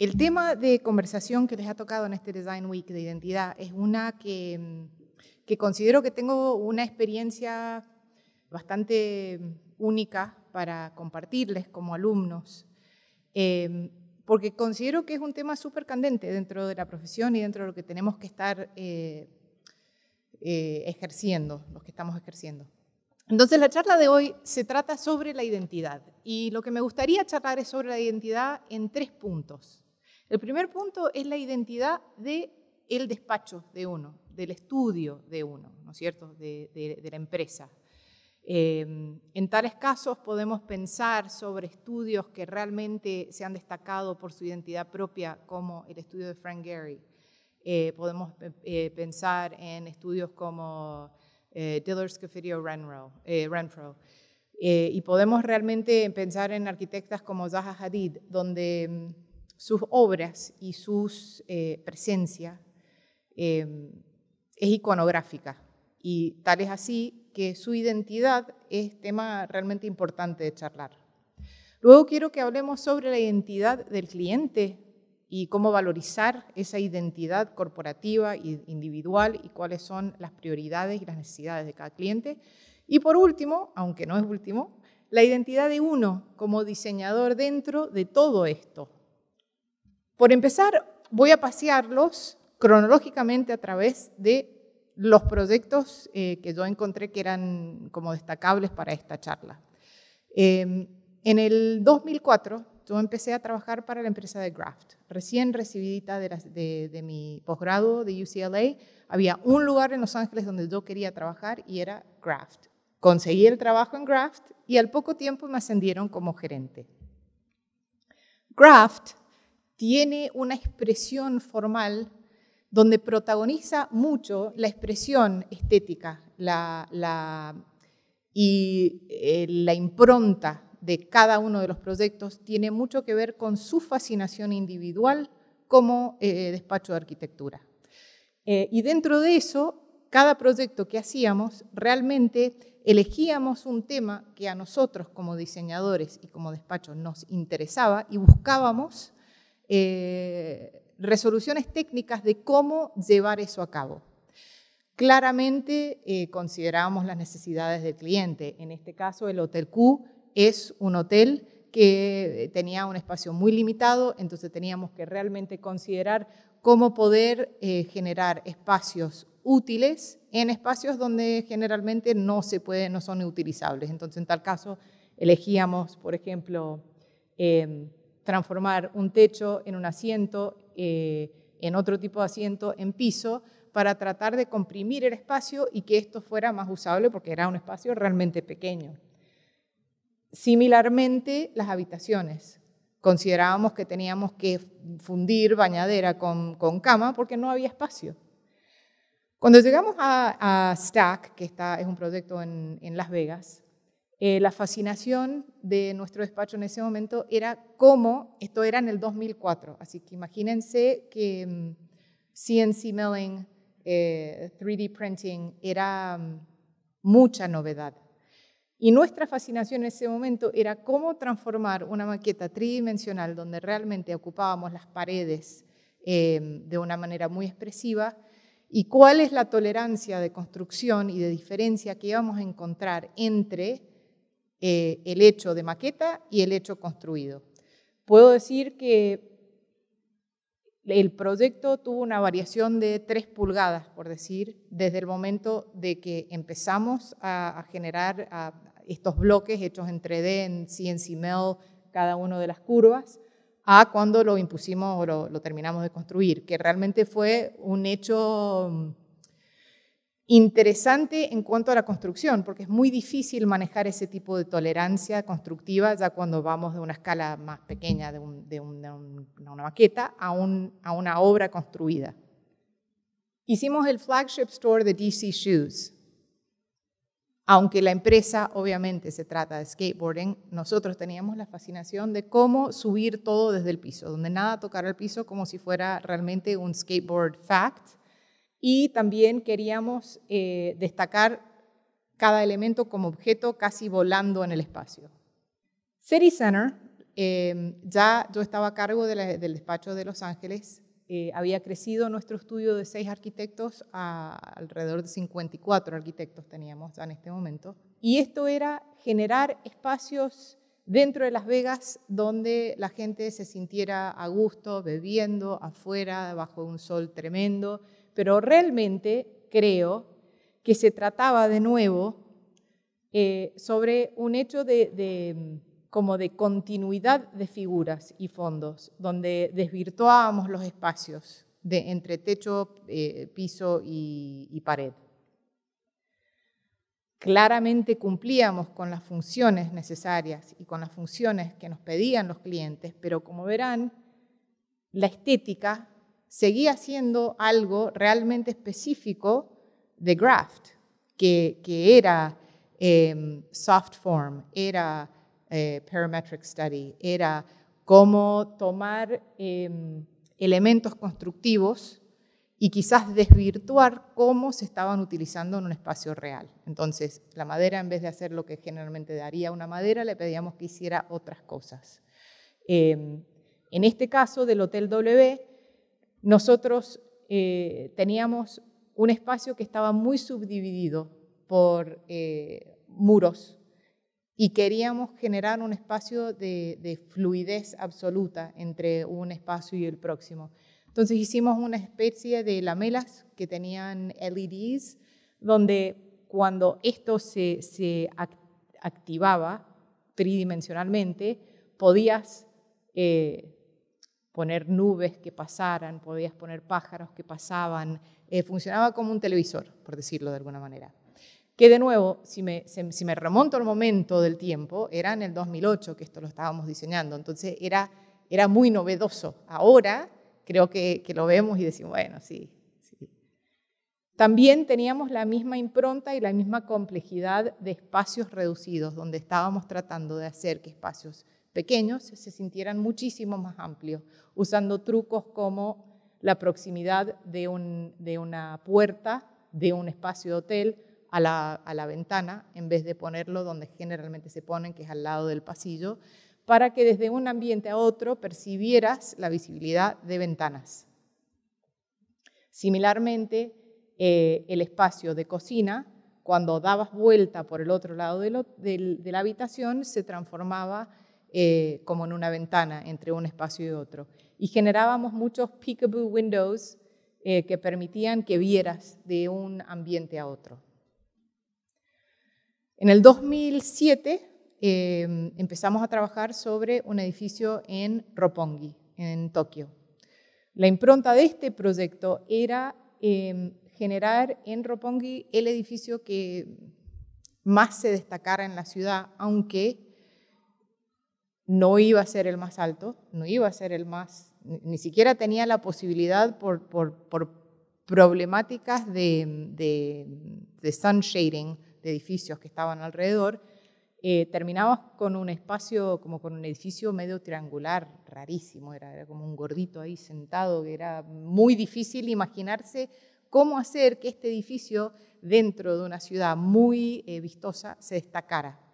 El tema de conversación que les ha tocado en este Design Week de identidad es una que, que considero que tengo una experiencia bastante única para compartirles como alumnos, eh, porque considero que es un tema súper candente dentro de la profesión y dentro de lo que tenemos que estar eh, eh, ejerciendo, los que estamos ejerciendo. Entonces la charla de hoy se trata sobre la identidad y lo que me gustaría charlar es sobre la identidad en tres puntos. El primer punto es la identidad del el despacho de uno, del estudio de uno, ¿no es cierto?, de, la empresa. Eh, en tales casos podemos pensar sobre estudios que realmente se han destacado por su identidad propia, como el estudio de Frank Gehry. Eh, podemos eh, pensar en estudios como eh, Dillard, Scafidio, Renfro. Y podemos realmente pensar en arquitectas como Zaha Hadid, donde mm, sus obras y su eh, presencia eh, es iconográfica. Y tal es así que su identidad es tema realmente importante de charlar. Luego quiero que hablemos sobre la identidad del cliente y cómo valorizar esa identidad corporativa e individual y cuáles son las prioridades y las necesidades de cada cliente. Y por último, aunque no es último, la identidad de uno como diseñador dentro de todo esto, por empezar, voy a pasearlos cronológicamente a través de los proyectos eh, que yo encontré que eran como destacables para esta charla. Em, en el 2004 yo empecé a trabajar para la empresa de Graft. Recién recibida de, de mi posgrado de UCLA, había un lugar en Los Ángeles donde yo quería trabajar y era Graft. Conseguí el trabajo en Graft y al poco tiempo me ascendieron como gerente. Graft tiene una expresión formal donde protagoniza mucho la expresión estética y eh, la impronta de cada uno de los proyectos tiene mucho que ver con su fascinación individual como eh, despacho de arquitectura. Eh, y dentro de eso, cada proyecto que hacíamos, realmente elegíamos un tema que a nosotros como diseñadores y como despacho nos interesaba y buscábamos eh, resoluciones técnicas de cómo llevar eso a cabo. Claramente eh, considerábamos las necesidades del cliente. En este caso, el Hotel Q es un hotel que tenía un espacio muy limitado, entonces teníamos que realmente considerar cómo poder eh, generar espacios útiles en espacios donde generalmente no se puede, no son utilizables. Entonces, en tal caso, elegíamos, por ejemplo, em, transformar un techo en un asiento, eh, en otro tipo de asiento, en piso, para tratar de comprimir el espacio y que esto fuera más usable porque era un espacio realmente pequeño. Similarmente, las habitaciones. Considerábamos que teníamos que fundir bañadera con, cama porque no había espacio. Cuando llegamos a, Stack, que está, es un proyecto en Las Vegas, eh, la fascinación de nuestro despacho en ese momento era cómo, esto era en el 2004, así que imagínense que CNC mm, milling, 3D eh, printing era mm, mucha novedad. Y nuestra fascinación en ese momento era cómo transformar una maqueta tridimensional donde realmente ocupábamos las paredes em, de una manera muy expresiva y cuál es la tolerancia de construcción y de diferencia que íbamos a encontrar entre eh, el hecho de maqueta y el hecho construido. Puedo decir que el proyecto tuvo una variación de 3 pulgadas, por decir, desde el momento de que empezamos a, generar estos bloques hechos en 3D, en CNC Mill, cada una de las curvas, a cuando lo impusimos o lo terminamos de construir, que realmente fue un hecho interesante en cuanto a la construcción, porque es muy difícil manejar ese tipo de tolerancia constructiva ya cuando vamos de una escala más pequeña, de, una maqueta, a, a una obra construida. Hicimos el flagship store de DC Shoes. Aunque la empresa obviamente se trata de skateboarding, nosotros teníamos la fascinación de cómo subir todo desde el piso, donde nada tocara el piso como si fuera realmente un skateboard fact y también queríamos eh, destacar cada elemento como objeto casi volando en el espacio. City Center em, ya yo estaba a cargo del despacho de Los Ángeles. Eh, había crecido nuestro estudio de seis arquitectos a alrededor de 54 arquitectos teníamos en este momento. Y esto era generar espacios dentro de Las Vegas donde la gente se sintiera a gusto, bebiendo, afuera, bajo un sol tremendo. Pero realmente creo que se trataba de nuevo eh, sobre un hecho de, como de continuidad de figuras y fondos, donde desvirtuábamos los espacios de, entre techo, eh, piso y, pared. Claramente cumplíamos con las funciones necesarias y con las funciones que nos pedían los clientes, pero como verán, la estética seguía siendo algo realmente específico de Graft, que, era Em, soft form, era eh, parametric study, era cómo tomar em, elementos constructivos y quizás desvirtuar cómo se estaban utilizando en un espacio real. Entonces, la madera, en vez de hacer lo que generalmente daría una madera, le pedíamos que hiciera otras cosas. Em, en este caso del Hotel W, nosotros eh, teníamos un espacio que estaba muy subdividido por eh, muros y queríamos generar un espacio de, fluidez absoluta entre un espacio y el próximo. Entonces hicimos una especie de lamelas que tenían LEDs, donde cuando esto se, activaba tridimensionalmente, podías eh, poner nubes que pasaran, podías poner pájaros que pasaban, eh, funcionaba como un televisor, por decirlo de alguna manera que de nuevo, si me, remonto al momento del tiempo, era en el 2008 que esto lo estábamos diseñando, entonces era, muy novedoso. Ahora creo que, que lo vemos y decimos, bueno, sí, sí. También teníamos la misma impronta y la misma complejidad de espacios reducidos, donde estábamos tratando de hacer que espacios pequeños se sintieran muchísimo más amplios, usando trucos como la proximidad de, un, de una puerta de un espacio de hotel a la, ventana en vez de ponerlo donde generalmente se ponen, que es al lado del pasillo, para que desde un ambiente a otro percibieras la visibilidad de ventanas. Similarmente, eh, el espacio de cocina, cuando dabas vuelta por el otro lado de, la habitación, se transformaba eh, como en una ventana entre un espacio y otro. Y generábamos muchos peekaboo windows eh, que permitían que vieras de un ambiente a otro. En el 2007 em, empezamos a trabajar sobre un edificio en Roppongi, en Tokio. La impronta de este proyecto era generar en Roppongi el edificio que más se destacara en la ciudad, aunque no iba a ser el más alto, no iba a ser el más, ni siquiera tenía la posibilidad por, problemáticas de, de, de sun shading, de edificios que estaban alrededor, eh, terminamos con un espacio, como con un edificio medio triangular, rarísimo, era, como un gordito ahí sentado, que era muy difícil imaginarse cómo hacer que este edificio dentro de una ciudad muy eh, vistosa se destacara.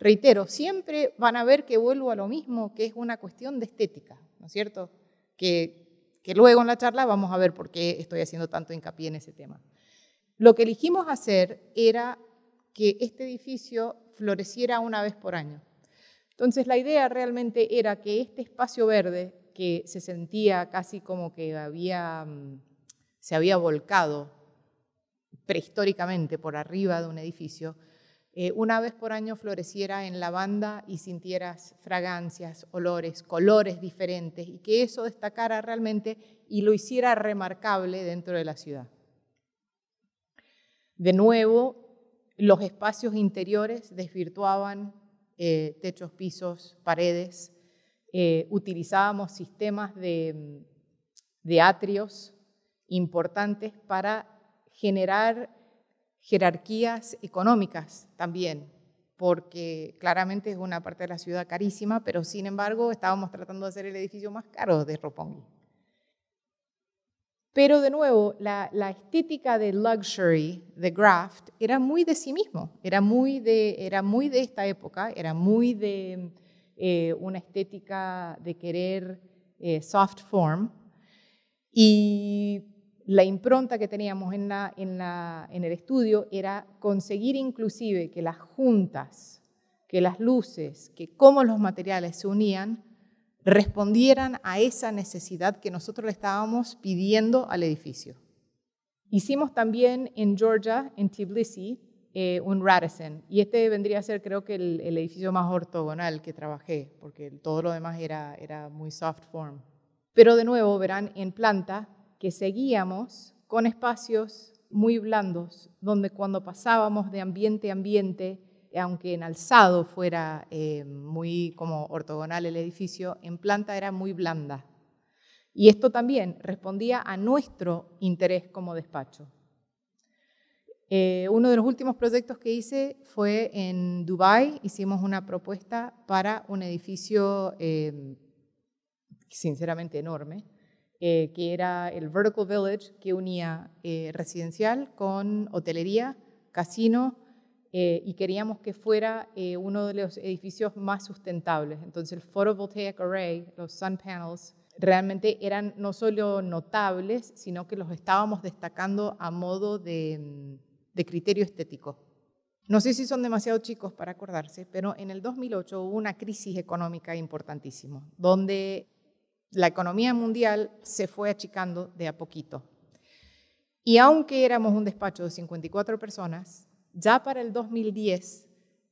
Reitero, siempre van a ver que vuelvo a lo mismo, que es una cuestión de estética, ¿no es cierto? Que, luego en la charla vamos a ver por qué estoy haciendo tanto hincapié en ese tema. Lo que elegimos hacer era que este edificio floreciera una vez por año. Entonces la idea realmente era que este espacio verde, que se sentía casi como que había, mm, se había volcado prehistóricamente por arriba de un edificio, eh, una vez por año floreciera en lavanda y sintieras fragancias, olores, colores diferentes y que eso destacara realmente y lo hiciera remarcable dentro de la ciudad. De nuevo, los espacios interiores desvirtuaban eh, techos, pisos, paredes. Eh, utilizábamos sistemas de, atrios importantes para generar jerarquías económicas también, porque claramente es una parte de la ciudad carísima, pero sin embargo estábamos tratando de hacer el edificio más caro de Roppongi. Pero de nuevo, la, estética de luxury, de Graft, era muy de sí mismo, era muy de, era muy de esta época, era muy de eh, una estética de querer eh, soft form. Y la impronta que teníamos en, la, en, el estudio era conseguir inclusive que las juntas, que las luces, que cómo los materiales se unían, respondieran a esa necesidad que nosotros le estábamos pidiendo al edificio. Hicimos también en Georgia, en Tbilisi, eh, un Radisson, y este vendría a ser creo que el, edificio más ortogonal que trabajé, porque todo lo demás era, era muy soft form. Pero de nuevo verán en planta que seguíamos con espacios muy blandos, donde cuando pasábamos de ambiente a ambiente, aunque en alzado fuera eh, muy como ortogonal el edificio, en planta era muy blanda. Y esto también respondía a nuestro interés como despacho. Eh, uno de los últimos proyectos que hice fue en Dubai. Hicimos una propuesta para un edificio eh, sinceramente enorme, que era el Vertical Village, que unía residencial con hotelería, casino, eh, y queríamos que fuera eh, uno de los edificios más sustentables. Entonces el photovoltaic array, los sun panels, realmente eran no solo notables, sino que los estábamos destacando a modo de, mm, de criterio estético. No sé si son demasiado chicos para acordarse, pero en el 2008 hubo una crisis económica importantísima, donde la economía mundial se fue achicando de a poquito. Y aunque éramos un despacho de 54 personas, ya para el 2010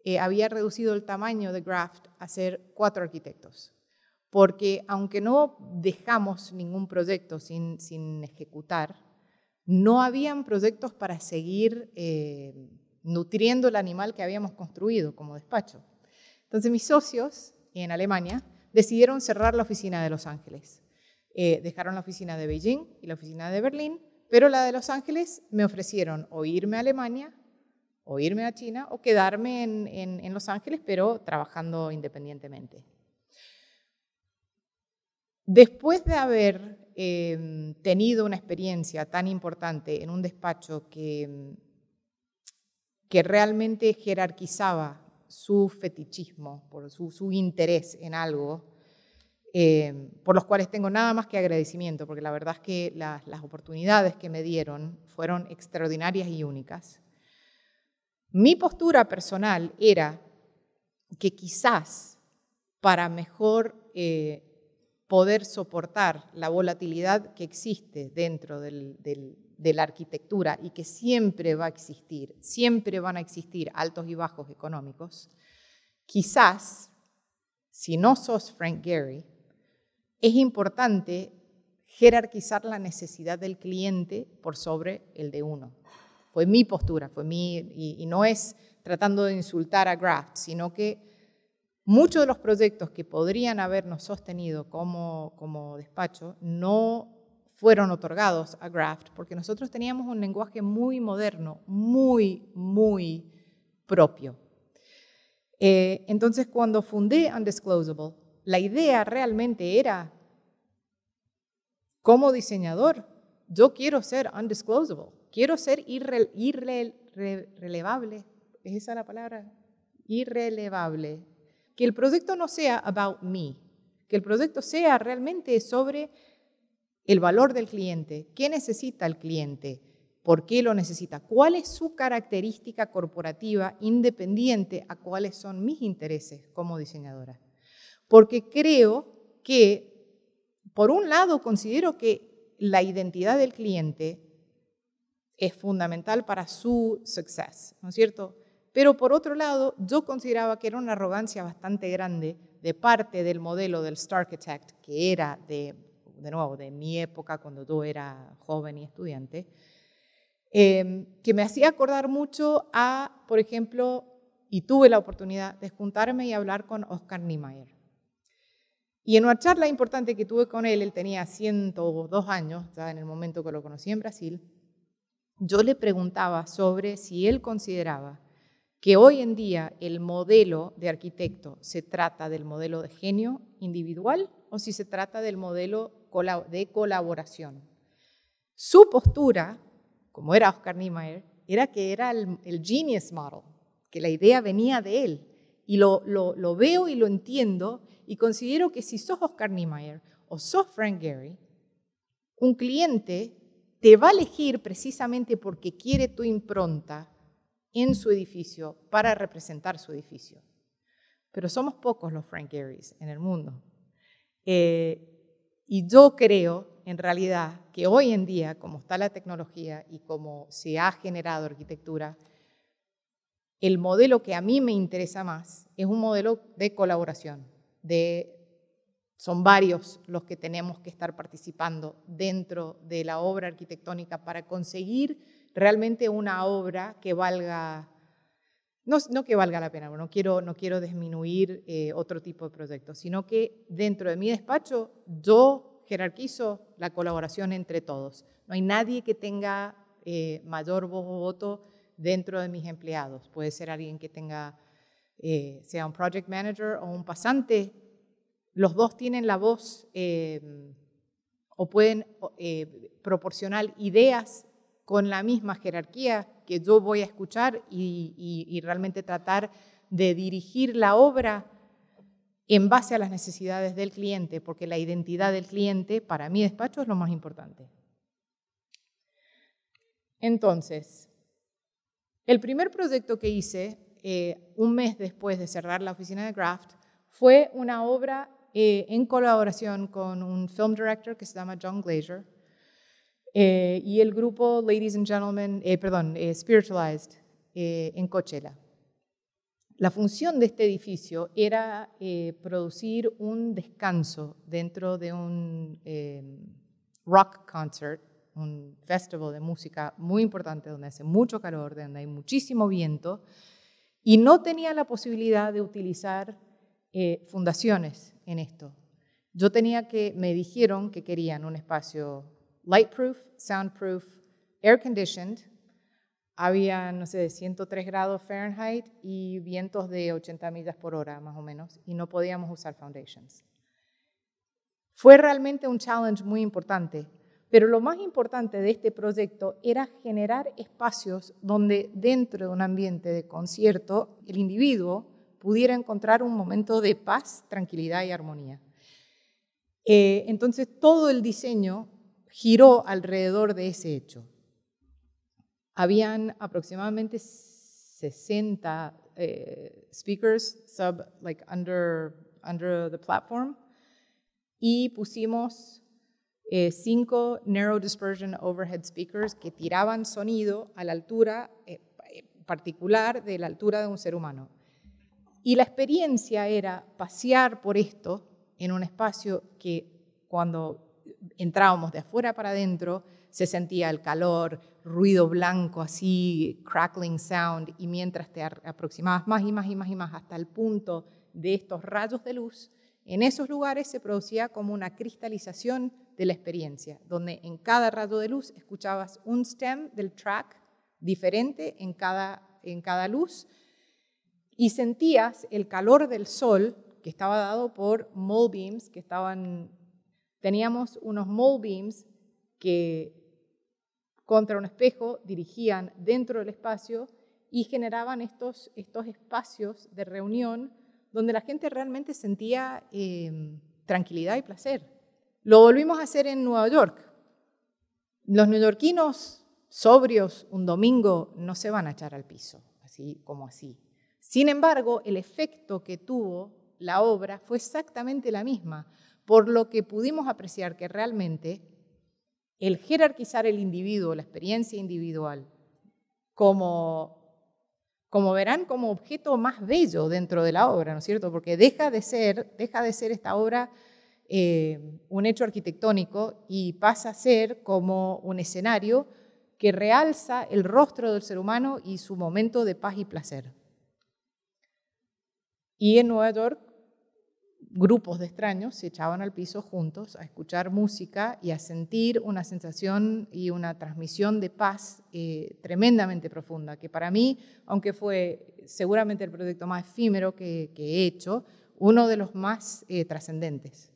eh, había reducido el tamaño de Graft a ser cuatro arquitectos, porque aunque no dejamos ningún proyecto sin, sin ejecutar, no habían proyectos para seguir eh, nutriendo el animal que habíamos construido como despacho. Entonces mis socios en Alemania decidieron cerrar la oficina de Los Ángeles. Eh, dejaron la oficina de Beijing y la oficina de Berlín, pero la de Los Ángeles me ofrecieron o irme a Alemania o irme a China o quedarme en, Los Ángeles, pero trabajando independientemente. Después de haber em, tenido una experiencia tan importante en un despacho que, que realmente jerarquizaba su fetichismo, por su, interés en algo, em, por los cuales tengo nada más que agradecimiento, porque la verdad es que las oportunidades que me dieron fueron extraordinarias y únicas. Mi postura personal era que quizás para mejor eh, poder soportar la volatilidad que existe dentro de la arquitectura y que siempre va a existir, siempre van a existir altos y bajos económicos, quizás, si no sos Frank Gehry, es importante jerarquizar la necesidad del cliente por sobre el de uno. Fue mi postura, fue mi, y, no es tratando de insultar a Graft, sino que muchos de los proyectos que podrían habernos sostenido como, como despacho no fueron otorgados a Graft porque nosotros teníamos un lenguaje muy moderno, muy, muy propio. Eh, entonces, cuando fundé Undisclosable, la idea realmente era, como diseñador, yo quiero ser undisclosable. Quiero ser irrelevable. ¿Es esa la palabra? Irrelevable. Que el proyecto no sea about me, que el proyecto sea realmente sobre el valor del cliente, qué necesita el cliente, por qué lo necesita, cuál es su característica corporativa independiente a cuáles son mis intereses como diseñadora. Porque creo que, por un lado, considero que la identidad del cliente es fundamental para su success, ¿no es cierto? Pero por otro lado, yo consideraba que era una arrogancia bastante grande de parte del modelo del Starchitect, que era de, de nuevo, de mi época cuando yo era joven y estudiante, em, que me hacía acordar mucho a, por ejemplo, y tuve la oportunidad de juntarme y hablar con Oscar Niemeyer. Y en una charla importante que tuve con él, él tenía 102 años, ya en el momento que lo conocí en Brasil, yo le preguntaba sobre si él consideraba que hoy en día el modelo de arquitecto se trata del modelo de genio individual o si se trata del modelo de colaboración. Su postura, como era Oscar Niemeyer, era que era el, genius model, que la idea venía de él y lo, lo, veo y lo entiendo y considero que si sos Oscar Niemeyer o sos Frank Gehry, un cliente te va a elegir precisamente porque quiere tu impronta en su edificio para representar su edificio. Pero somos pocos los Frank Gehrys en el mundo. Eh, y yo creo, en realidad, que hoy en día, como está la tecnología y como se ha generado arquitectura, el modelo que a mí me interesa más es un modelo de colaboración, de son varios los que tenemos que estar participando dentro de la obra arquitectónica para conseguir realmente una obra que valga, no, no que valga la pena, no quiero, no quiero disminuir eh, otro tipo de proyectos, sino que dentro de mi despacho yo jerarquizo la colaboración entre todos. No hay nadie que tenga eh, mayor voz o voto dentro de mis empleados. Puede ser alguien que tenga, eh, sea un project manager o un pasante. Los dos tienen la voz o pueden proporcionar ideas con la misma jerarquía que yo voy a escuchar y, realmente tratar de dirigir la obra en base a las necesidades del cliente, porque la identidad del cliente para mi despacho es lo más importante. Entonces, el primer proyecto que hice, eh, un mes después de cerrar la oficina de Graft, fue una obra eh, en colaboración con un film director que se llama John Glazer, eh, y el grupo Ladies and Gentlemen, eh, perdón, eh, Spiritualized en Coachella. La función de este edificio era producir un descanso dentro de un rock concert, un festival de música muy importante donde hace mucho calor, donde hay muchísimo viento, y no tenía la posibilidad de utilizar fundaciones en esto. Yo tenía que, me dijeron que querían un espacio lightproof, soundproof, air conditioned. Había, no sé, 103 grados Fahrenheit y vientos de 80 millas por hora, más o menos, y no podíamos usar foundations. Fue realmente un challenge muy importante, pero lo más importante de este proyecto era generar espacios donde dentro de un ambiente de concierto el individuo pudiera encontrar un momento de paz, tranquilidad y armonía. Eh, entonces todo el diseño giró alrededor de ese hecho. Habían aproximadamente 60 eh, speakers sub, like under, under the platform y pusimos eh, cinco narrow dispersion overhead speakers que tiraban sonido a la altura eh, particular de la altura de un ser humano. Y la experiencia era pasear por esto en un espacio que cuando entrábamos de afuera para adentro, se sentía el calor, ruido blanco así, crackling sound, y mientras te aproximabas más y más y más y más hasta el punto de estos rayos de luz, en esos lugares se producía como una cristalización de la experiencia, donde en cada rayo de luz escuchabas un stem del track diferente en cada, en cada luz y sentías el calor del sol que estaba dado por mole beams que estaban Teníamos unos mole beams que contra un espejo dirigían dentro del espacio y generaban estos, estos espacios de reunión donde la gente realmente sentía em, tranquilidad y placer. Lo volvimos a hacer en Nueva York. Los neoyorquinos sobrios un domingo no se van a echar al piso, así como así. Sin embargo, el efecto que tuvo la obra fue exactamente la misma por lo que pudimos apreciar que realmente el jerarquizar el individuo, la experiencia individual, como, como verán, como objeto más bello dentro de la obra, ¿no es cierto? Porque deja de ser, deja de ser esta obra eh, un hecho arquitectónico y pasa a ser como un escenario que realza el rostro del ser humano y su momento de paz y placer. Y en Nueva York grupos de extraños se echaban al piso juntos a escuchar música y a sentir una sensación y una transmisión de paz eh, tremendamente profunda, que para mí, aunque fue seguramente el proyecto más efímero que, he hecho, uno de los más eh, trascendentes.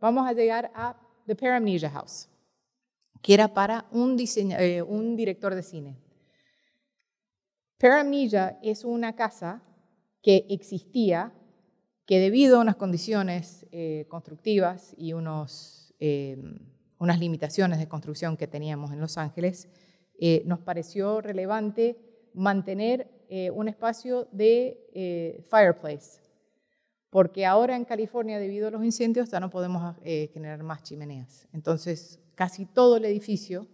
Vamos a llegar a The Paramnesia House, que era para un, eh, un director de cine. Paramnesia es una casa que existía, que debido a unas condiciones eh, constructivas y unos, eh, unas limitaciones de construcción que teníamos en Los Ángeles, eh, nos pareció relevante mantener un espacio de fireplace, porque ahora en California, debido a los incendios, ya no podemos generar más chimeneas. Entonces, casi todo el edificio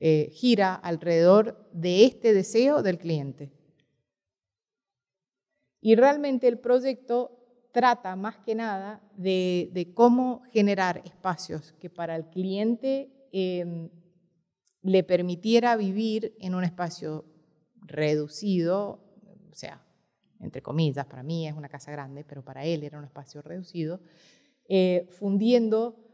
gira alrededor de este deseo del cliente. Y realmente el proyecto trata más que nada de, cómo generar espacios que para el cliente em, le permitiera vivir en un espacio reducido, o sea, entre comillas, para mí es una casa grande, pero para él era un espacio reducido, eh, fundiendo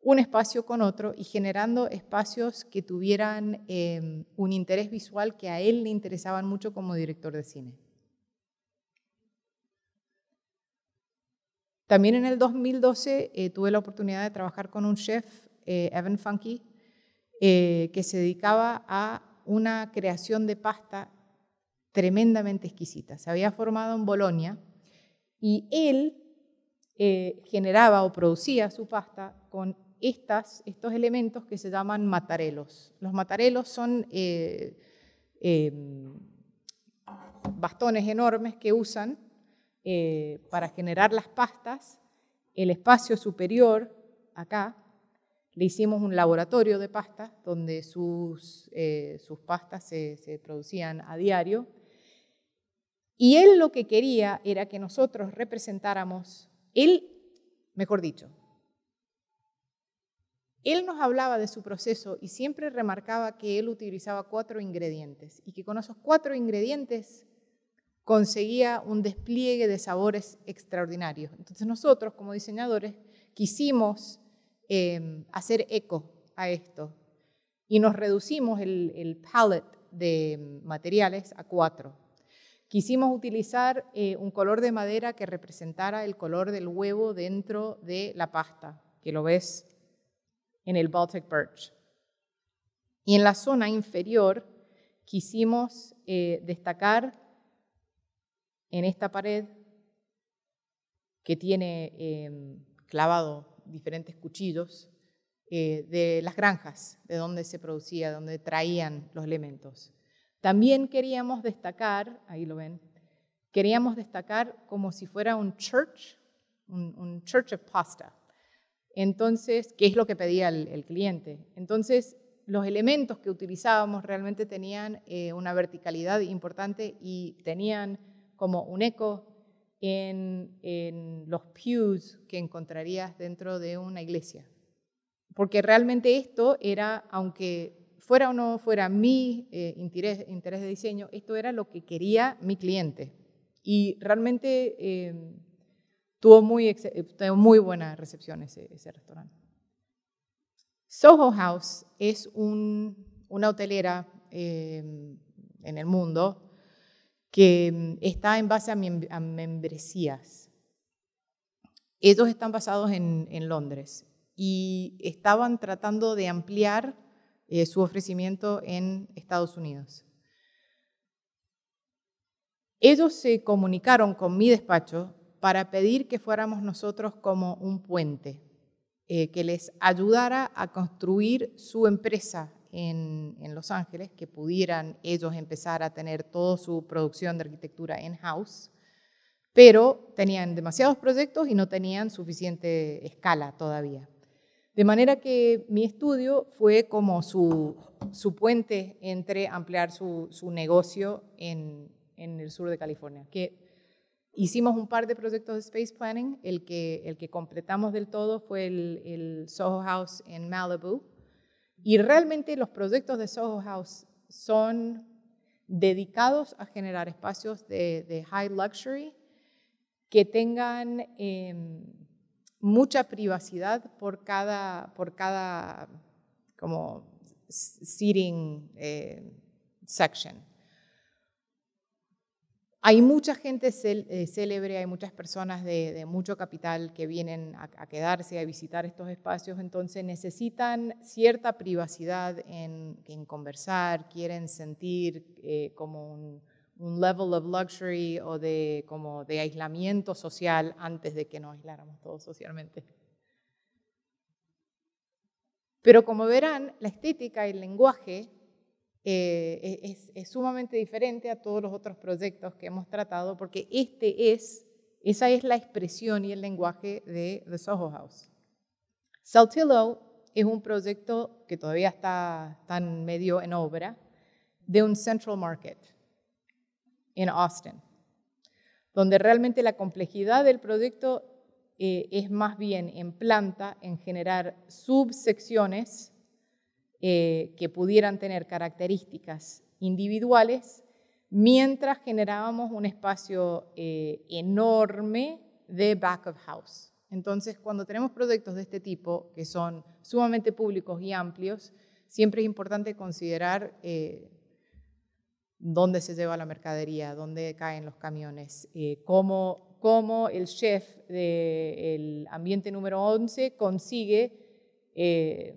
un espacio con otro y generando espacios que tuvieran em, un interés visual que a él le interesaban mucho como director de cine. También en el 2012 eh, tuve la oportunidad de trabajar con un chef, eh, Evan Funky, eh, que se dedicaba a una creación de pasta tremendamente exquisita. Se había formado en Bolonia y él generaba o producía su pasta con estos elementos que se llaman matarelos. Los matarelos son bastones enormes que usan eh, para generar las pastas, el espacio superior, acá, le hicimos un laboratorio de pastas donde sus, eh, sus pastas se, se producían a diario. Y él lo que quería era que nosotros representáramos, él, mejor dicho, él nos hablaba de su proceso y siempre remarcaba que él utilizaba cuatro ingredientes y que con esos cuatro ingredientes conseguía un despliegue de sabores extraordinarios. Entonces nosotros como diseñadores quisimos em, hacer eco a esto y nos reducimos el, palette de materiales a cuatro. Quisimos utilizar eh, un color de madera que representara el color del huevo dentro de la pasta, que lo ves en el Baltic Birch. Y en la zona inferior quisimos eh, destacar en esta pared que tiene em, clavado diferentes cuchillos eh, de las granjas, de donde se producía, de donde traían los elementos. También queríamos destacar, ahí lo ven, queríamos destacar como si fuera un church, un, church of pasta. Entonces, ¿qué es lo que pedía el, cliente? Entonces, los elementos que utilizábamos realmente tenían eh, una verticalidad importante y tenían como un eco en, los pews que encontrarías dentro de una iglesia. Porque realmente esto era, aunque fuera o no fuera mi eh, interés, interés, de diseño, esto era lo que quería mi cliente. Y realmente eh, tuvo, muy, muy buena recepción ese, ese restaurante. Soho House es una hotelera eh, en el mundo que mm, está en base a, membresías. Ellos están basados en, Londres y estaban tratando de ampliar eh, su ofrecimiento en Estados Unidos. Ellos se comunicaron con mi despacho para pedir que fuéramos nosotros como un puente, eh, que les ayudara a construir su empresa en, Los Ángeles, que pudieran ellos empezar a tener toda su producción de arquitectura in-house, pero tenían demasiados proyectos y no tenían suficiente escala todavía. De manera que mi estudio fue como su, su puente entre ampliar su, su negocio en, en, el sur de California. Que hicimos un par de proyectos de space planning. El que, el que completamos del todo fue el, el Soho House en Malibu, y realmente los proyectos de Soho House son dedicados a generar espacios de, high luxury que tengan em, mucha privacidad por cada, por cada como seating eh, section. Hay mucha gente eh, célebre, hay muchas personas de, mucho capital que vienen a, quedarse, a visitar estos espacios, entonces necesitan cierta privacidad en, conversar, quieren sentir eh, como un level of luxury o de, como de aislamiento social antes de que nos aisláramos todos socialmente. Pero como verán, la estética y el lenguaje eh, es, es, sumamente diferente a todos los otros proyectos que hemos tratado porque este es, esa es la expresión y el lenguaje de The Soho House. Saltillo es un proyecto que todavía está tan medio en obra de un Central Market en Austin, donde realmente la complejidad del proyecto eh, es más bien en planta, en generar subsecciones eh, que pudieran tener características individuales, mientras generábamos un espacio eh, enorme de back of house. Entonces, cuando tenemos proyectos de este tipo, que son sumamente públicos y amplios, siempre es importante considerar dónde se lleva la mercadería, dónde caen los camiones, eh, cómo, cómo, el chef del ambiente número 11 consigue eh,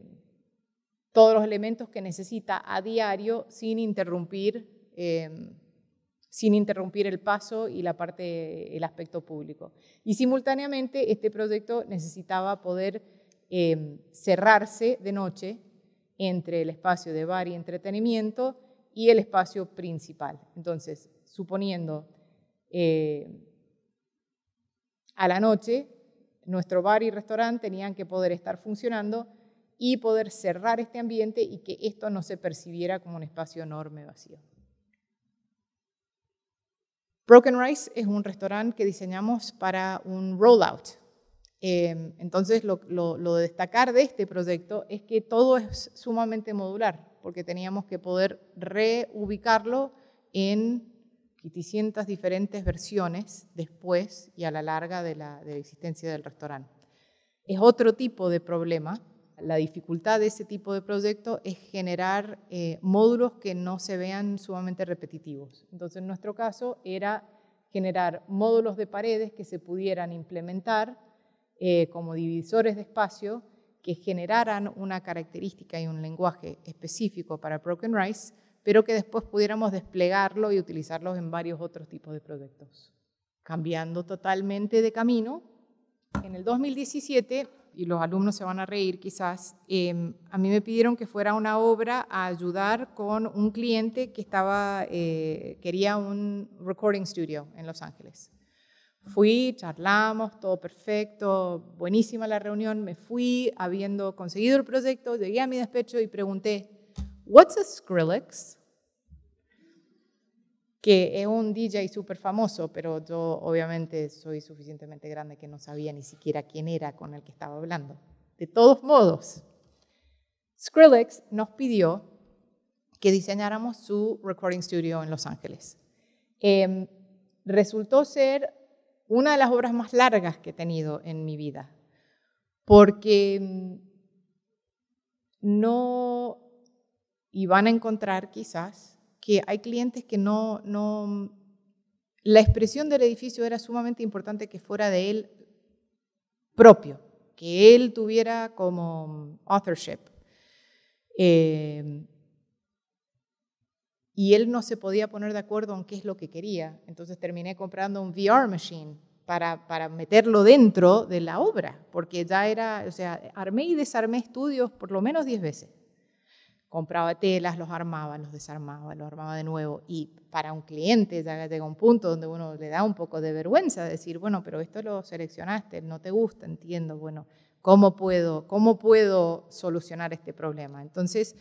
todos los elementos que necesita a diario sin interrumpir, em, sin interrumpir el paso y la parte, el aspecto público. Y simultáneamente este proyecto necesitaba poder em, cerrarse de noche entre el espacio de bar y entretenimiento y el espacio principal. Entonces, suponiendo eh, a la noche, nuestro bar y restaurante tenían que poder estar funcionando y poder cerrar este ambiente y que esto no se percibiera como un espacio enorme vacío. Broken Rice es un restaurante que diseñamos para un rollout. Eh, entonces, lo, lo de destacar de este proyecto es que todo es sumamente modular porque teníamos que poder reubicarlo en 500 diferentes versiones después y a la larga de la, existencia del restaurante. Es otro tipo de problema. La dificultad de ese tipo de proyecto es generar eh, módulos que no se vean sumamente repetitivos. Entonces, en nuestro caso era generar módulos de paredes que se pudieran implementar eh, como divisores de espacio que generaran una característica y un lenguaje específico para Broken Rice, pero que después pudiéramos desplegarlo y utilizarlo en varios otros tipos de proyectos. Cambiando totalmente de camino, en el 2017, y los alumnos se van a reír quizás, em, a mí me pidieron que fuera una obra a ayudar con un cliente que estaba, eh, quería un recording studio en Los Ángeles. Fui, charlamos, todo perfecto, buenísima la reunión, me fui habiendo conseguido el proyecto, llegué a mi despecho y pregunté, ¿What's a Skrillex? Que es un DJ súper famoso, pero yo obviamente soy suficientemente grande que no sabía ni siquiera quién era con el que estaba hablando. De todos modos, Skrillex nos pidió que diseñáramos su recording studio en Los Ángeles. Em, resultó ser una de las obras más largas que he tenido en mi vida, porque mm, no, y van a encontrar quizás que hay clientes que no, no, la expresión del edificio era sumamente importante que fuera de él propio, que él tuviera como authorship. Eh, y él no se podía poner de acuerdo en qué es lo que quería. Entonces terminé comprando un VR machine para, para, meterlo dentro de la obra, porque ya era, o sea, armé y desarmé estudios por lo menos 10 veces. Compraba telas, los armaba, los desarmaba, los armaba de nuevo. Y para un cliente ya llega un punto donde uno le da un poco de vergüenza decir, bueno, pero esto lo seleccionaste, no te gusta, entiendo, bueno, ¿cómo puedo, cómo puedo solucionar este problema? Entonces,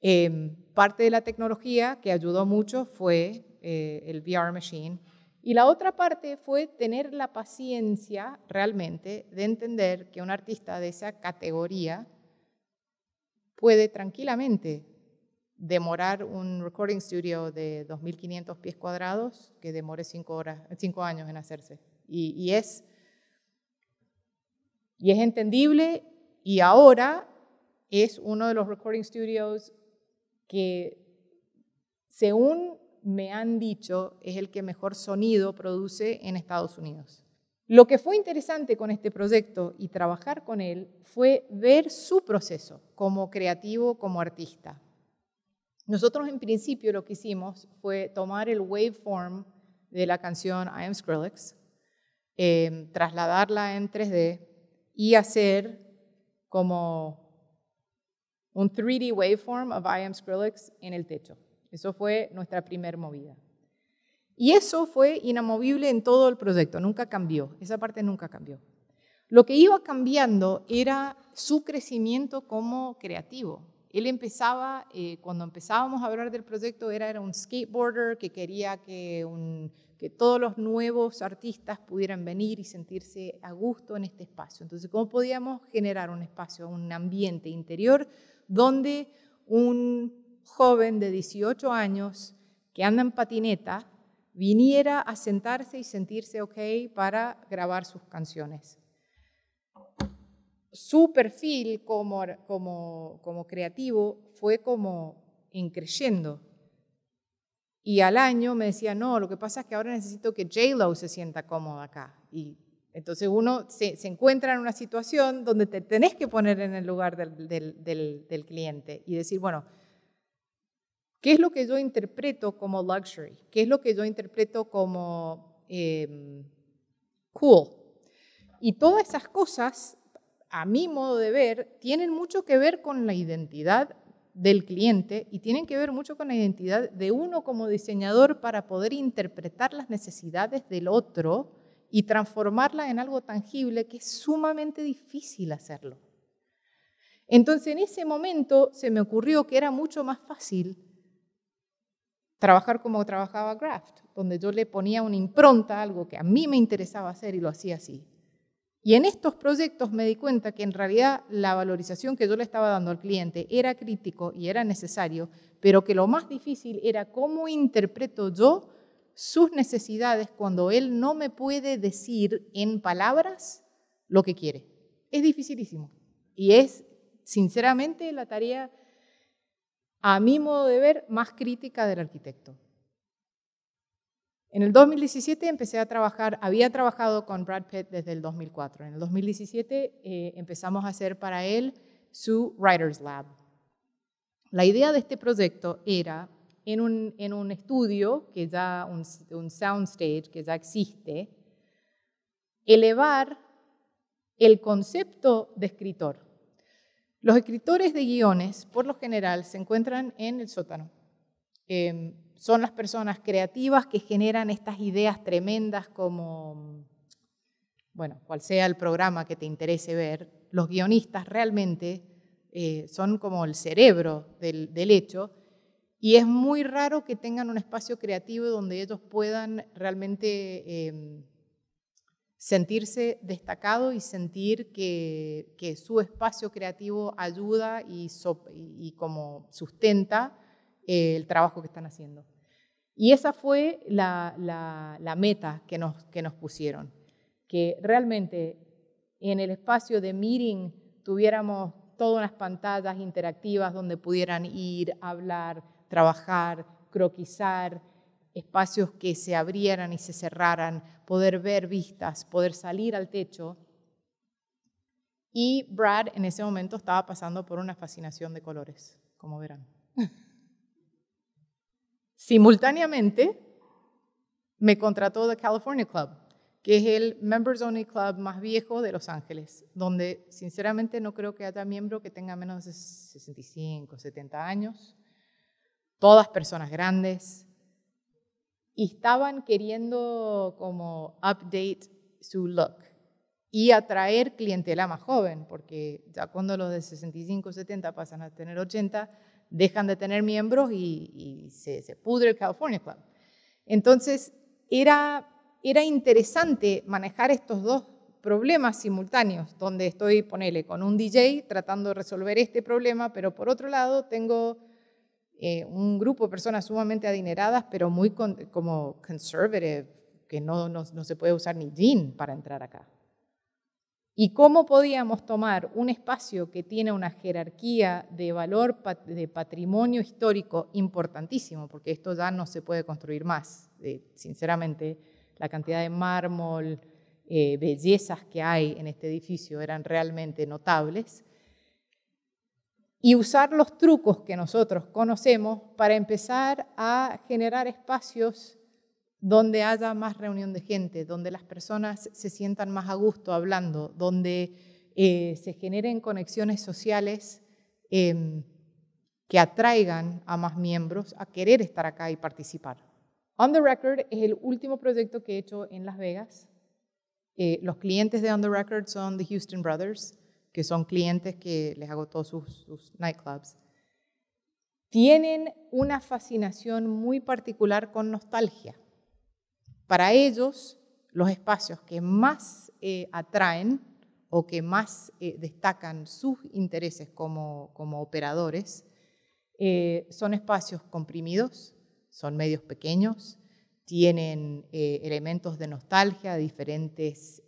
Em, parte de la tecnología que ayudó mucho fue eh, el VR Machine. Y la otra parte fue tener la paciencia realmente de entender que un artista de esa categoría puede tranquilamente demorar un recording studio de 2.500 pies cuadrados que demore 5 horas, cinco años en hacerse. Y, es, y es entendible y ahora es uno de los recording studios que según me han dicho es el que mejor sonido produce en Estados Unidos. Lo que fue interesante con este proyecto y trabajar con él fue ver su proceso como creativo, como artista. nosotros en principio lo que hicimos fue tomar el waveform de la canción I Am Skrillex, em, trasladarla en 3D y hacer como un 3D waveform of I Am Skrillex en el techo. Eso fue nuestra primera movida. Y eso fue inamovible en todo el proyecto, nunca cambió, esa parte nunca cambió. Lo que iba cambiando era su crecimiento como creativo. Él empezaba, eh, cuando empezábamos a hablar del proyecto, era, un skateboarder que quería que, que todos los nuevos artistas pudieran venir y sentirse a gusto en este espacio. Entonces, ¿cómo podíamos generar un espacio, un ambiente interior donde un joven de 18 años que anda en patineta viniera a sentarse y sentirse ok para grabar sus canciones? su perfil como, como, como creativo fue como increyendo. Y al año me decía, no, lo que pasa es que ahora necesito que J-Lo se sienta cómoda acá. Y entonces uno se, se, encuentra en una situación donde te tenés que poner en el lugar del, del, del, cliente y decir, bueno, ¿qué es lo que yo interpreto como luxury? ¿Qué es lo que yo interpreto como em, cool? Y todas esas cosas a mi modo de ver, tienen mucho que ver con la identidad del cliente y tienen que ver mucho con la identidad de uno como diseñador para poder interpretar las necesidades del otro y transformarla en algo tangible que es sumamente difícil hacerlo. Entonces en ese momento se me ocurrió que era mucho más fácil trabajar como trabajaba Graft, donde yo le ponía una impronta a algo que a mí me interesaba hacer y lo hacía así. Y en estos proyectos me di cuenta que en realidad la valorización que yo le estaba dando al cliente era crítico y era necesario, pero que lo más difícil era cómo interpreto yo sus necesidades cuando él no me puede decir en palabras lo que quiere. Es dificilísimo. Y es, sinceramente, la tarea, a mi modo de ver, más crítica del arquitecto. En el 2017 empecé a trabajar, había trabajado con Brad Pitt desde el 2004. En el 2017 eh, empezamos a hacer para él su Writer's Lab. La idea de este proyecto era, en un, en un estudio, que ya, un, un soundstage que ya existe, elevar el concepto de escritor. Los escritores de guiones, por lo general, se encuentran en el sótano. Em, son las personas creativas que generan estas ideas tremendas como, bueno, cual sea el programa que te interese ver, los guionistas realmente eh, son como el cerebro del, hecho y es muy raro que tengan un espacio creativo donde ellos puedan realmente em, sentirse destacados y sentir que, su espacio creativo ayuda y, como sustenta el trabajo que están haciendo. Y esa fue la, meta que nos, que nos pusieron, que realmente en el espacio de meeting tuviéramos todas las pantallas interactivas donde pudieran ir, hablar, trabajar, croquizar, espacios que se abrieran y se cerraran, poder ver vistas, poder salir al techo. Y Brad en ese momento estaba pasando por una fascinación de colores, como verán. Simultáneamente, me contrató The California Club, que es el Members Only Club más viejo de Los Ángeles, donde sinceramente no creo que haya miembro que tenga menos de 65, 70 años, todas personas grandes, y estaban queriendo como update su look y atraer clientela más joven, porque ya cuando los de 65, 70 pasan a tener 80, dejan de tener miembros y, se, pudre el California Club. Entonces, era, era interesante manejar estos dos problemas simultáneos, donde estoy, ponele, con un DJ tratando de resolver este problema, pero por otro lado tengo eh, un grupo de personas sumamente adineradas, pero muy como conservative, que no, no, no se puede usar ni jean para entrar acá y cómo podíamos tomar un espacio que tiene una jerarquía de valor de patrimonio histórico importantísimo, porque esto ya no se puede construir más. sinceramente, la cantidad de mármol, eh, bellezas que hay en este edificio eran realmente notables. Y usar los trucos que nosotros conocemos para empezar a generar espacios donde haya más reunión de gente, donde las personas se sientan más a gusto hablando, donde eh, se generen conexiones sociales em, que atraigan a más miembros a querer estar acá y participar. On the Record es el último proyecto que he hecho en Las Vegas. Eh, los clientes de On the Record son The Houston Brothers, que son clientes que les hago todos sus, nightclubs. Tienen una fascinación muy particular con nostalgia. Para ellos, los espacios que más eh, atraen o que más eh, destacan sus intereses como, como operadores eh, son espacios comprimidos, son medios pequeños, tienen elementos de nostalgia, diferentes,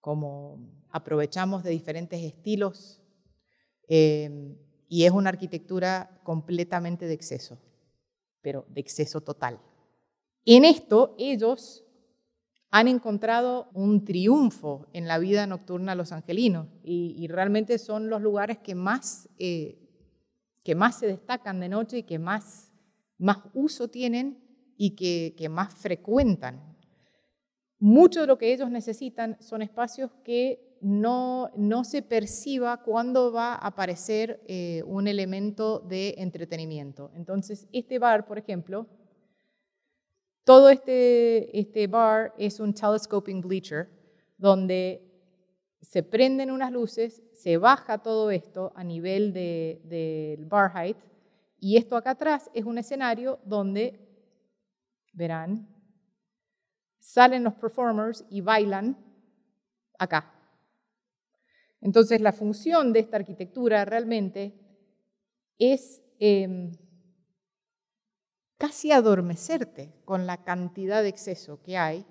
como aprovechamos de diferentes estilos, em, y es una arquitectura completamente de exceso, pero de exceso total. En esto ellos han encontrado un triunfo en la vida nocturna los angelinos y, realmente son los lugares que más, eh, que más se destacan de noche y que más, más uso tienen y que, que más frecuentan. Mucho de lo que ellos necesitan son espacios que no, no se perciba cuando va a aparecer eh, un elemento de entretenimiento. Entonces, este bar, por ejemplo, todo este, este bar es un telescoping bleacher donde se prenden unas luces, se baja todo esto a nivel del de, bar height y esto acá atrás es un escenario donde, verán, salen los performers y bailan acá. Entonces la función de esta arquitectura realmente es... Em, casi adormecerte con la cantidad de exceso que hay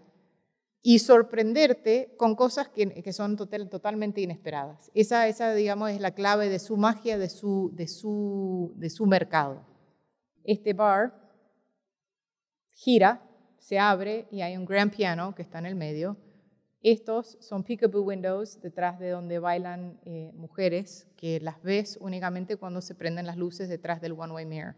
y sorprenderte con cosas que, son totalmente inesperadas. Esa, esa, digamos, es la clave de su magia, de su, de su, de su mercado. Este bar gira, se abre y hay un gran piano que está en el medio. Estos son peekaboo windows detrás de donde bailan eh, mujeres que las ves únicamente cuando se prenden las luces detrás del one-way mirror.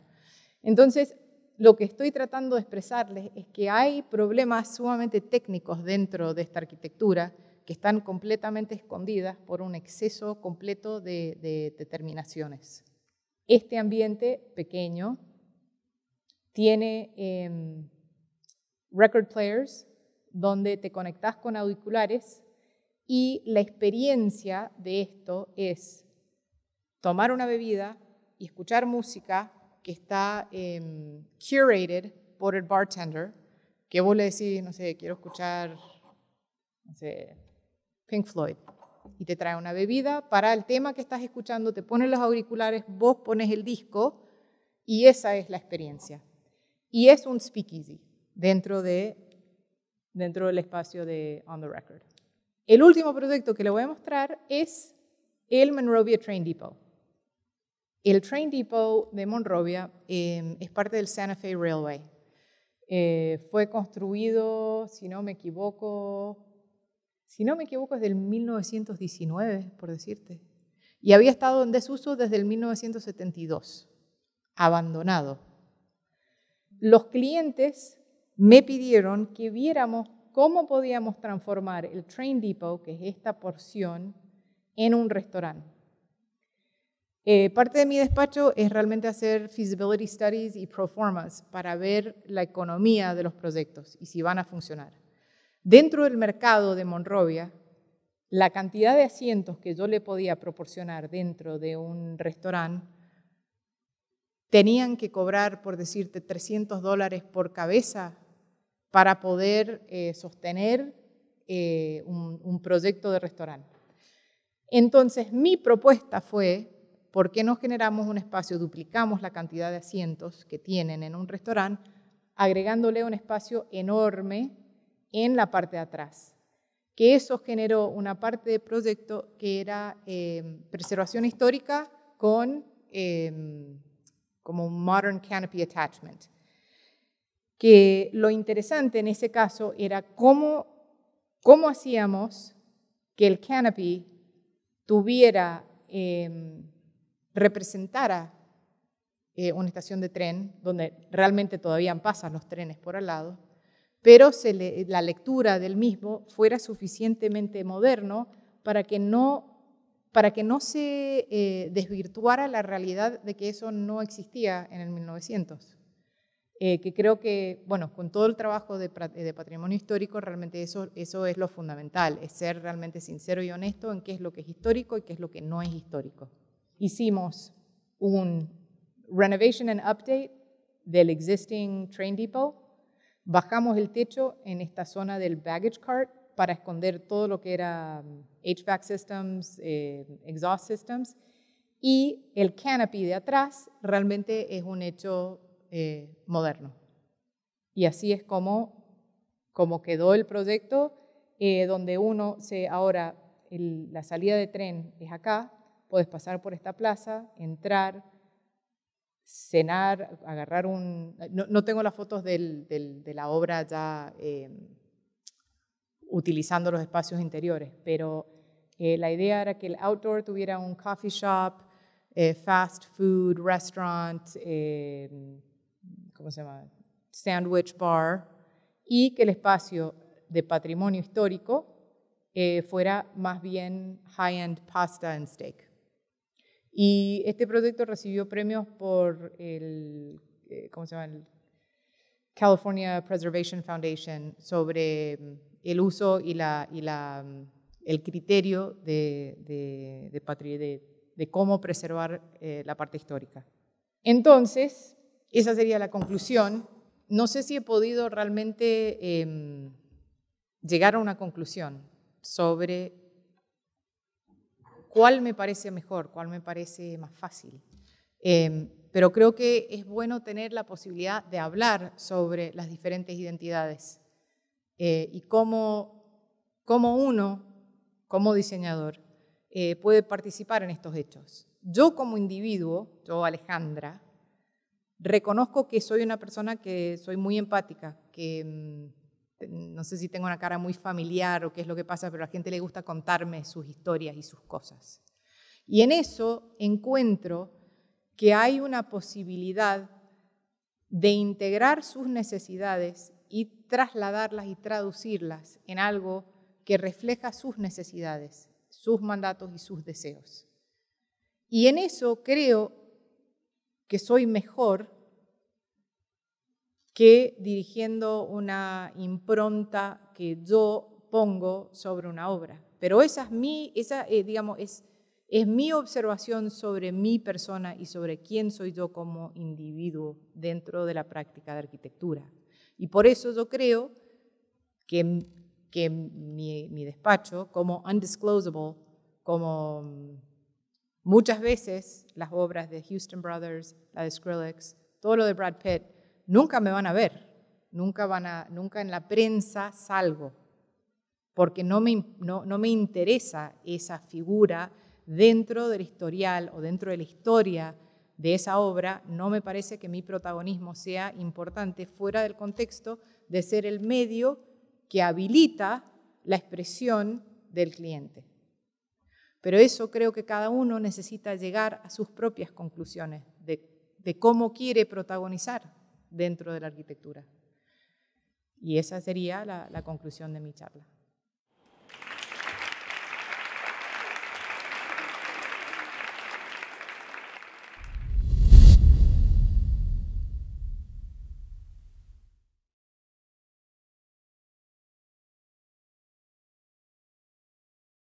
Entonces, lo que estoy tratando de expresarles es que hay problemas sumamente técnicos dentro de esta arquitectura que están completamente escondidas por un exceso completo de, determinaciones. Este ambiente pequeño tiene em, record players donde te conectas con auriculares y la experiencia de esto es tomar una bebida y escuchar música que está em, curated por el bartender, que vos le decís, no sé, quiero escuchar, Pink Floyd, y te trae una bebida para el tema que estás escuchando, te pones los auriculares, vos pones el disco y esa es la experiencia. Y es un speakeasy dentro, de, dentro del espacio de On the Record. El último proyecto que le voy a mostrar es el Monrovia Train Depot. El Train Depot de Monrovia em, es parte del Santa Fe Railway. Eh, fue construido, si no me equivoco, si no me equivoco, es del 1919, por decirte. Y había estado en desuso desde el 1972, abandonado. Los clientes me pidieron que viéramos cómo podíamos transformar el Train Depot, que es esta porción, en un restaurante. Eh, parte de mi despacho es realmente hacer feasibility studies y proformas para ver la economía de los proyectos y si van a funcionar. Dentro del mercado de Monrovia, la cantidad de asientos que yo le podía proporcionar dentro de un restaurante tenían que cobrar, por decirte, 300 dólares por cabeza para poder eh, sostener eh, un, proyecto de restaurante. Entonces, mi propuesta fue ¿por qué no generamos un espacio, duplicamos la cantidad de asientos que tienen en un restaurante, agregándole un espacio enorme en la parte de atrás? Que eso generó una parte del proyecto que era eh, preservación histórica con eh, como un modern canopy attachment. Que lo interesante en ese caso era cómo, cómo hacíamos que el canopy tuviera em, representara eh, una estación de tren donde realmente todavía pasan los trenes por al lado, pero la lectura del mismo fuera suficientemente moderno para que no, para que no se eh, desvirtuara la realidad de que eso no existía en el 1900. Eh, que creo que, bueno, con todo el trabajo de, de, patrimonio histórico, realmente eso, eso es lo fundamental, es ser realmente sincero y honesto en qué es lo que es histórico y qué es lo que no es histórico. Hicimos un renovation and update del existing train depot. Bajamos el techo en esta zona del baggage cart para esconder todo lo que era HVAC um, systems, eh, exhaust systems. Y el canopy de atrás realmente es un hecho eh, moderno. Y así es como, como quedó el proyecto, eh, donde uno se, ahora la salida de tren es acá, puedes pasar por esta plaza, entrar, cenar, agarrar un... No, tengo las fotos de la obra ya em, utilizando los espacios interiores, pero eh, la idea era que el outdoor tuviera un coffee shop, eh, fast food, restaurant, ¿cómo se llama? Sandwich bar, y que el espacio de patrimonio histórico eh, fuera más bien high-end pasta and steak. Y este proyecto recibió premios por el, eh, ¿cómo se llama? El California Preservation Foundation sobre mm, el uso y, la, y la, mm, el criterio de, de, de, cómo preservar eh, la parte histórica. Entonces, esa sería la conclusión. No sé si he podido realmente em, llegar a una conclusión sobre cuál me parece mejor, cuál me parece más fácil. Em, pero creo que es bueno tener la posibilidad de hablar sobre las diferentes identidades eh, y cómo, cómo, uno, como diseñador, eh, puede participar en estos hechos. Yo como individuo, yo Alejandra, reconozco que soy una persona que soy muy empática, que mm, no sé si tengo una cara muy familiar o qué es lo que pasa, pero a la gente le gusta contarme sus historias y sus cosas. Y en eso encuentro que hay una posibilidad de integrar sus necesidades y trasladarlas y traducirlas en algo que refleja sus necesidades, sus mandatos y sus deseos. Y en eso creo que soy mejor que dirigiendo una impronta que yo pongo sobre una obra. Pero esa es mi, esa, eh, digamos, es, es mi observación sobre mi persona y sobre quién soy yo como individuo dentro de la práctica de arquitectura. Y por eso yo creo que, que mi, mi despacho, como undisclosable, como muchas veces las obras de Houston Brothers, la de Skrillex, todo lo de Brad Pitt, nunca me van a ver, nunca, van a, nunca en la prensa salgo, porque no me, no, no me interesa esa figura dentro del historial o dentro de la historia de esa obra, no me parece que mi protagonismo sea importante fuera del contexto de ser el medio que habilita la expresión del cliente. Pero eso creo que cada uno necesita llegar a sus propias conclusiones de, cómo quiere protagonizar dentro de la arquitectura. Y esa sería la conclusión de mi charla.